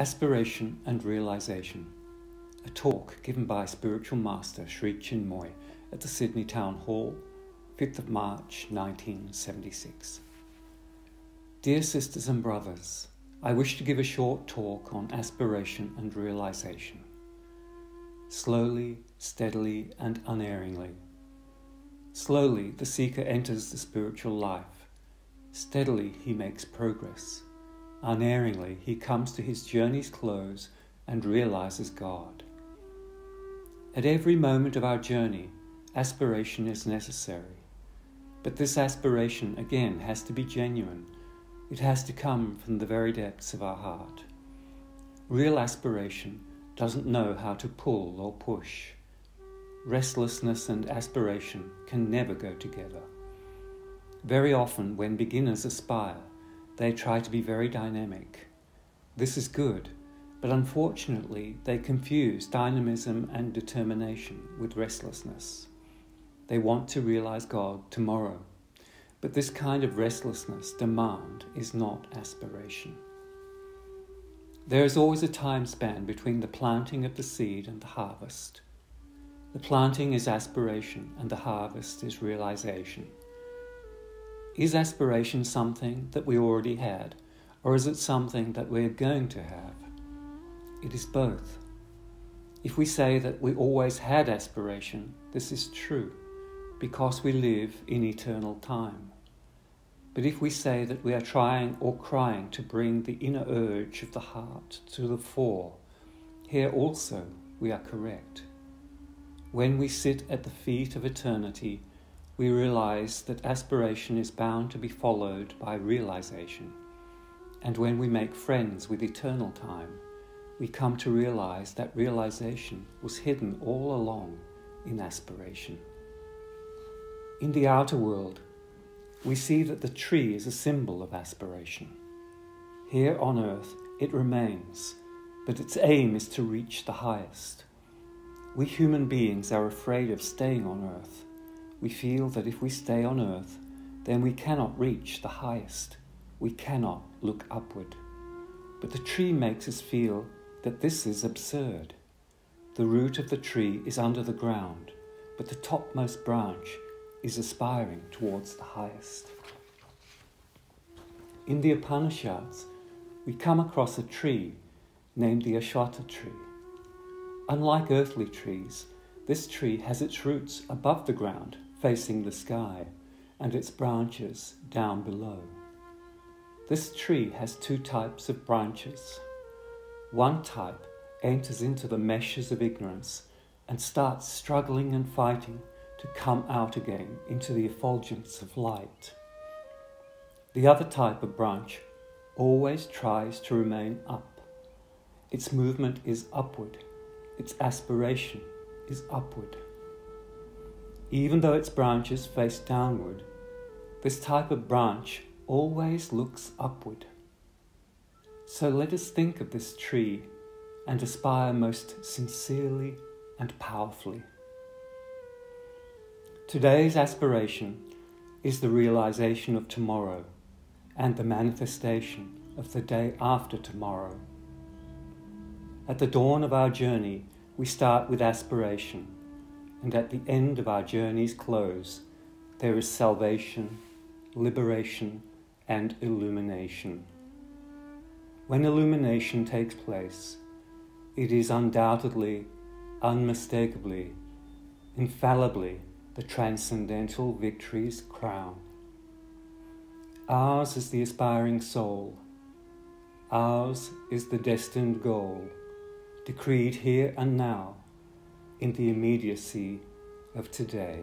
Aspiration and Realization, a talk given by spiritual master Sri Chinmoy at the Sydney Town Hall, 5th of March 1976. Dear sisters and brothers, I wish to give a short talk on aspiration and realization. Slowly, steadily, and unerringly. Slowly, the seeker enters the spiritual life. Steadily, he makes progress. Unerringly, he comes to his journey's close and realizes God. At every moment of our journey, aspiration is necessary. But this aspiration, again, has to be genuine. It has to come from the very depths of our heart. Real aspiration doesn't know how to pull or push. Restlessness and aspiration can never go together. Very often, when beginners aspire, they try to be very dynamic. This is good, but unfortunately, they confuse dynamism and determination with restlessness. They want to realize God tomorrow, but this kind of restlessness, demand, is not aspiration. There is always a time span between the planting of the seed and the harvest. The planting is aspiration, and the harvest is realization. Is aspiration something that we already had, or is it something that we are going to have? It is both. If we say that we always had aspiration, this is true, because we live in eternal time. But if we say that we are trying or crying to bring the inner urge of the heart to the fore, here also we are correct. When we sit at the feet of eternity, we realize that aspiration is bound to be followed by realization. And when we make friends with eternal time, we come to realize that realization was hidden all along in aspiration. In the outer world, we see that the tree is a symbol of aspiration. Here on earth, it remains, but its aim is to reach the highest. We human beings are afraid of staying on earth we feel that if we stay on earth, then we cannot reach the highest. We cannot look upward. But the tree makes us feel that this is absurd. The root of the tree is under the ground, but the topmost branch is aspiring towards the highest. In the Upanishads, we come across a tree named the Ashwatha tree. Unlike earthly trees, this tree has its roots above the ground facing the sky and its branches down below. This tree has two types of branches. One type enters into the meshes of ignorance and starts struggling and fighting to come out again into the effulgence of light. The other type of branch always tries to remain up. Its movement is upward, its aspiration is upward. Even though its branches face downward, this type of branch always looks upward. So let us think of this tree and aspire most sincerely and powerfully. Today's aspiration is the realization of tomorrow and the manifestation of the day after tomorrow. At the dawn of our journey, we start with aspiration and at the end of our journey's close, there is salvation, liberation, and illumination. When illumination takes place, it is undoubtedly, unmistakably, infallibly the transcendental victory's crown. Ours is the aspiring soul. Ours is the destined goal, decreed here and now in the immediacy of today.